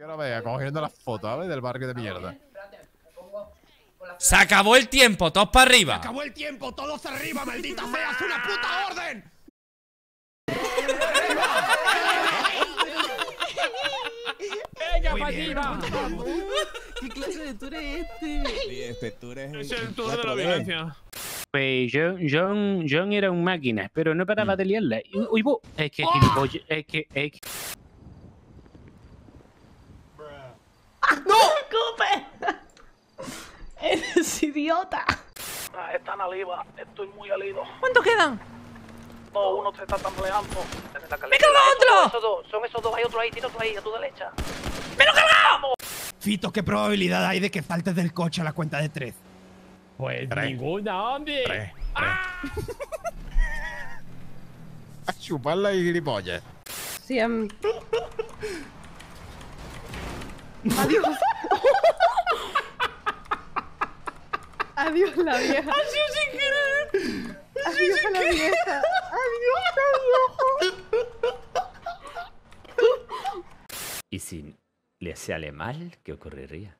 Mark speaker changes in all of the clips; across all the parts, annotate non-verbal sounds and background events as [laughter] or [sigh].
Speaker 1: Quiero ver, cogiendo las fotos, ¿sabes? Del barrio de mierda.
Speaker 2: Se acabó el tiempo, todos para arriba.
Speaker 3: ¡Acabó el tiempo! ¡Todos arriba, maldita sea! ¡Es una puta orden!
Speaker 4: Venga,
Speaker 3: Muy
Speaker 4: pa'
Speaker 3: bien,
Speaker 4: aquí, va.
Speaker 3: vamos.
Speaker 5: ¿Qué clase de tour es este?
Speaker 6: Este tour es
Speaker 4: Es
Speaker 6: el
Speaker 4: el tour de la
Speaker 6: 4D.
Speaker 4: violencia.
Speaker 7: Pues John, John, John era un máquina, pero no paraba de liarla. Y- Uy, vos, es que es que, es que...
Speaker 5: ¡Cope! ¡Eres idiota!
Speaker 8: Ah, están arriba, estoy muy alido.
Speaker 5: ¿Cuántos quedan?
Speaker 8: No, uno se está tambaleando.
Speaker 5: ¡Me carga otro!
Speaker 8: Esos dos, son esos dos, hay otro ahí, tira otro ahí, a tu derecha.
Speaker 5: ¡Me lo cargamos!
Speaker 3: Fito, ¿qué probabilidad hay de que saltes del coche a la cuenta de tres?
Speaker 4: Pues
Speaker 1: Tres.
Speaker 4: ninguna, hombre.
Speaker 1: Tres, [laughs] A chuparla y gilipollas.
Speaker 9: Em, Adiós. Adiós la vieja.
Speaker 5: ¡Así sin querer!
Speaker 9: Adiós la vieja. Adiós la vieja.
Speaker 7: ¿Y si le sale mal, qué ocurriría?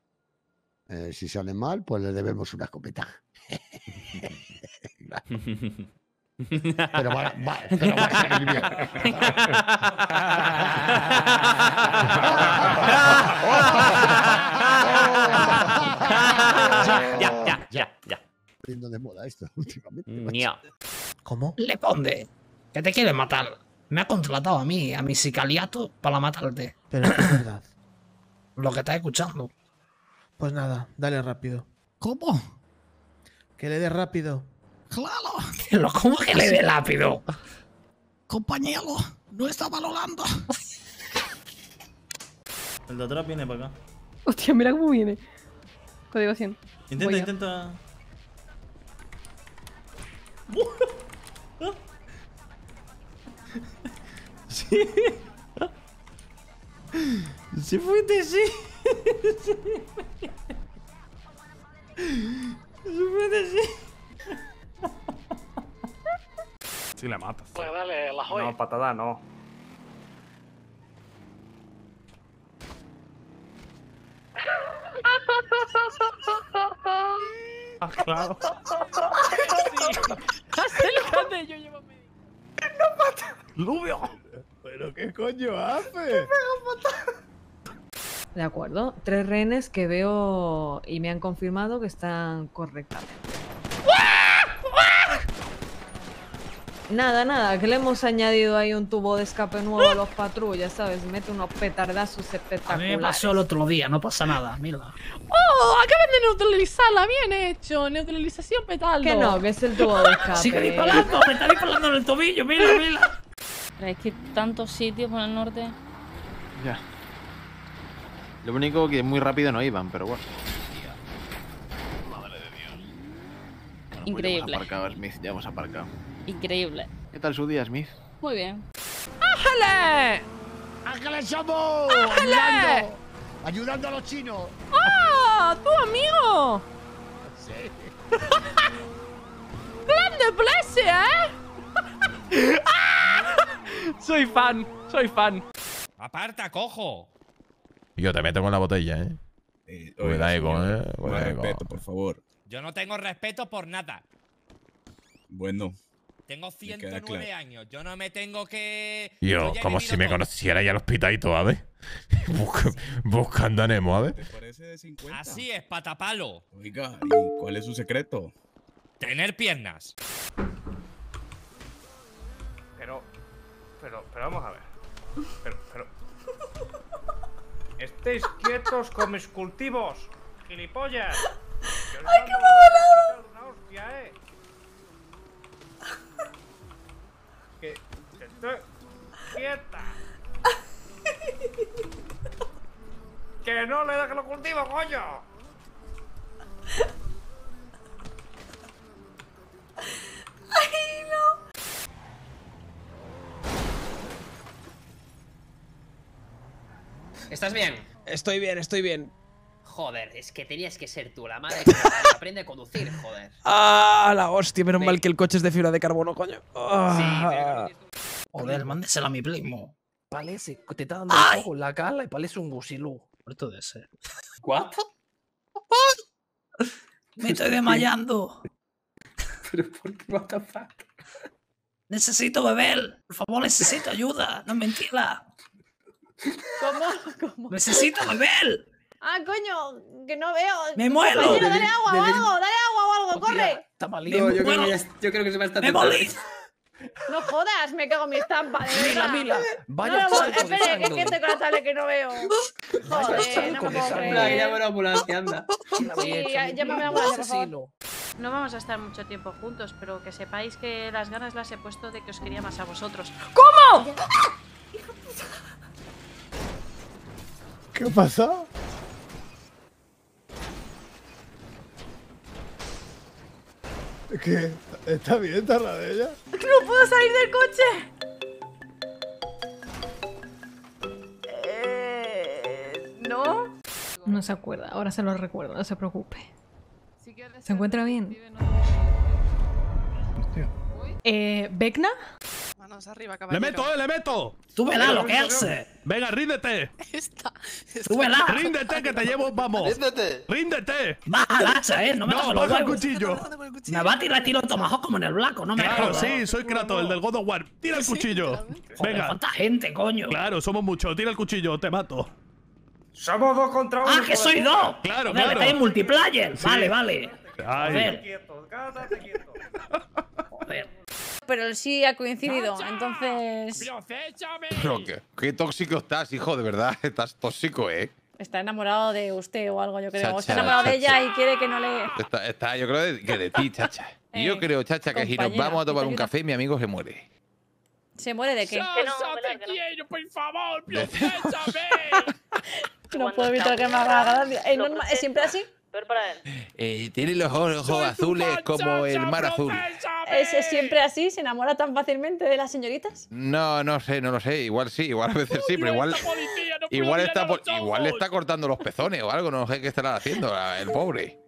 Speaker 10: Eh, si sale mal, pues le debemos una escopeta. [laughs] Pero va, va- pero va a salir bien. [laughs]
Speaker 7: ya, ya, ya, ya.
Speaker 10: Viendo de moda esto [laughs] últimamente.
Speaker 7: Ño.
Speaker 5: ¿Cómo? Le ponde. Que te quiere matar. Me ha contratado a mí, a mi sicaliato, para matarte.
Speaker 11: Pero es verdad.
Speaker 5: Lo que estás escuchando.
Speaker 11: Pues nada, dale rápido.
Speaker 5: ¿Cómo?
Speaker 11: Que le dé rápido.
Speaker 5: Claro. ¿Cómo que le dé rápido? [laughs]
Speaker 8: Compañero, no está valorando.
Speaker 6: El de atrás viene para acá.
Speaker 9: Hostia, mira cómo viene. Código 100.
Speaker 6: Intenta,
Speaker 9: Voy a-
Speaker 6: intenta. Sí. Sí fuiste, sí. Sí fuiste, sí.
Speaker 4: Si le matas.
Speaker 8: Pues dale, la joya.
Speaker 7: No, patada no. [laughs]
Speaker 4: Ah, claro.
Speaker 5: Acércate, yo llevo
Speaker 4: Lubio.
Speaker 1: ¿Pero qué coño hace?
Speaker 9: De acuerdo. Tres rehenes que veo y me han confirmado que están correctamente. Nada, nada, que le hemos añadido ahí un tubo de escape nuevo a los patrullas, ¿sabes? Mete unos petardazos
Speaker 5: A mí
Speaker 9: espectaculares.
Speaker 5: me pasó el otro día, no pasa nada, mira.
Speaker 12: ¡Oh! Acaban de neutralizarla, bien hecho. Neutralización petaldo.
Speaker 9: Que no, que es el tubo de [laughs] escape.
Speaker 5: Sigue disparando, me está disparando en el tobillo, mira, mira.
Speaker 12: Es que tantos sitios por el norte.
Speaker 1: Ya. Lo único que muy rápido no iban, pero bueno. Madre de Dios. Bueno, pues
Speaker 12: Increíble.
Speaker 1: ya hemos aparcado, Smith, ya hemos aparcado.
Speaker 12: Increíble.
Speaker 1: ¿Qué tal su día, Smith?
Speaker 12: Muy bien.
Speaker 9: ¡Ángele!
Speaker 10: ¡Ángeles somos!
Speaker 9: ¡Ángeles!
Speaker 10: ¡Ayudando! ¡Ayudando a los chinos!
Speaker 9: ¡Ah! ¡Tu amigo!
Speaker 4: Soy fan, soy fan.
Speaker 2: Aparta, cojo.
Speaker 1: Yo te meto con la botella, ¿eh?
Speaker 6: Eh,
Speaker 1: Cuidado,
Speaker 6: señor,
Speaker 1: eh.
Speaker 6: Más
Speaker 1: Cuidado.
Speaker 6: respeto, por favor.
Speaker 2: Yo no tengo respeto por nada.
Speaker 6: Bueno,
Speaker 2: Tengo
Speaker 6: queda
Speaker 2: 109
Speaker 6: claro.
Speaker 2: años. Yo no me tengo que.
Speaker 1: Yo, como si me conociera ya los pitaitos, ¿a ver? [laughs] Busca- buscando a Nemo, ¿a ver?
Speaker 6: ¿te parece de 50?
Speaker 2: Así es, patapalo.
Speaker 6: Oiga, ¿y cuál es su secreto?
Speaker 2: Tener piernas.
Speaker 7: Pero, pero vamos a ver. Pero, pero... Estéis quietos con mis cultivos, gilipollas. ¡Ay, qué una hostia, eh! Que, que estoy quieta. [laughs] que no le deje los cultivos, coño.
Speaker 8: ¿Estás bien?
Speaker 11: Estoy bien, estoy bien.
Speaker 8: Joder, es que tenías que ser tú, la madre que. Aprende a conducir, joder. [laughs]
Speaker 11: ¡Ah, la hostia! Menos
Speaker 8: Ven.
Speaker 11: mal que el coche es de fibra de carbono, coño. Ah.
Speaker 5: Joder, mándesela a mi primo.
Speaker 8: Parece que te está dando
Speaker 5: Ay.
Speaker 8: ojo en la cara y parece un gusilú.
Speaker 5: Muerto de sed.
Speaker 8: ¿What?
Speaker 5: Me estoy desmayando.
Speaker 8: ¿Pero por qué? What the fuck?
Speaker 5: Necesito beber. Por favor, necesito ayuda. No es mentira.
Speaker 13: ¿Cómo? ¿Cómo?
Speaker 5: Necesito beber.
Speaker 13: Ah, coño, que no veo.
Speaker 5: Me muero.
Speaker 13: Compañero, dale agua o algo, dale agua o algo, corre.
Speaker 5: Está malito.
Speaker 8: No, yo, creo que ya, yo creo que se va a estar
Speaker 5: Me morí.
Speaker 13: No jodas, me cago en mi estampa, de
Speaker 11: Mila. Mila.
Speaker 13: No,
Speaker 11: Vaya
Speaker 13: no, espere, que es que estoy con la tablet que no veo. Joder, no me puedo creer.
Speaker 8: llama una ambulancia, anda.
Speaker 13: Sí, llámame a ambulancia, por favor.
Speaker 14: No vamos a estar mucho tiempo juntos, pero que sepáis que las ganas las he puesto de que os quería más a vosotros.
Speaker 10: ¿Qué ha pasado? ¿Qué? ¿Está bien, Tarradella?
Speaker 13: ¡No puedo salir del coche! Eh, ¿No? No se acuerda, ahora se lo recuerdo, no se preocupe. ¿Se encuentra bien? Eh, ¿Vecna?
Speaker 14: Manos arriba,
Speaker 4: ¡Le meto, eh, le meto!
Speaker 5: Tú verás lo que hace.
Speaker 4: Venga, ríndete.
Speaker 5: Tú verás.
Speaker 4: Ríndete que te llevo, vamos. Ríndete.
Speaker 5: Baja el hacha, eh. No me
Speaker 4: No, baja el cuchillo.
Speaker 5: Me va a tirar tiro tomahawk como en el blanco. No me
Speaker 4: Claro, sí, soy Kratos, el del God of War. Tira el cuchillo. Venga.
Speaker 5: cuánta gente, coño.
Speaker 4: Claro, somos muchos. Tira el cuchillo, te mato.
Speaker 15: Somos dos contra uno.
Speaker 5: Ah, que soy dos.
Speaker 4: Claro, claro.
Speaker 5: estáis multiplayer.
Speaker 4: Sí.
Speaker 5: Vale, vale.
Speaker 4: Ay.
Speaker 5: Joder,
Speaker 15: Quieto, quédate quieto.
Speaker 13: Pero sí ha coincidido, entonces...
Speaker 16: Pero qué, qué tóxico estás, hijo, de verdad. [laughs] Estás tóxico, ¿eh?
Speaker 13: Está enamorado de usted o algo, yo creo. O está
Speaker 16: Chacha,
Speaker 13: enamorado de ella y quiere que no le...
Speaker 16: Está, está- yo creo que de ti, chacha. Y [laughs] yo
Speaker 13: Eh,
Speaker 16: creo, chacha, que si nos vamos a tomar
Speaker 13: ¿te
Speaker 16: un café, mi amigo se muere.
Speaker 13: ¿Se muere de qué?
Speaker 4: te quiero, por favor, [laughs]
Speaker 13: No puedo evitar que me haga gracia. ¿Es, normal- ¿Es siempre así?
Speaker 16: Eh, tiene los ojos azules como el mar azul.
Speaker 13: ¿Es, es siempre así? ¿Se enamora tan fácilmente de las señoritas?
Speaker 16: No, no sé, no lo sé. Igual sí, igual a veces sí, pero igual. Igual está, igual le está cortando los pezones o algo, no sé qué estará haciendo el pobre.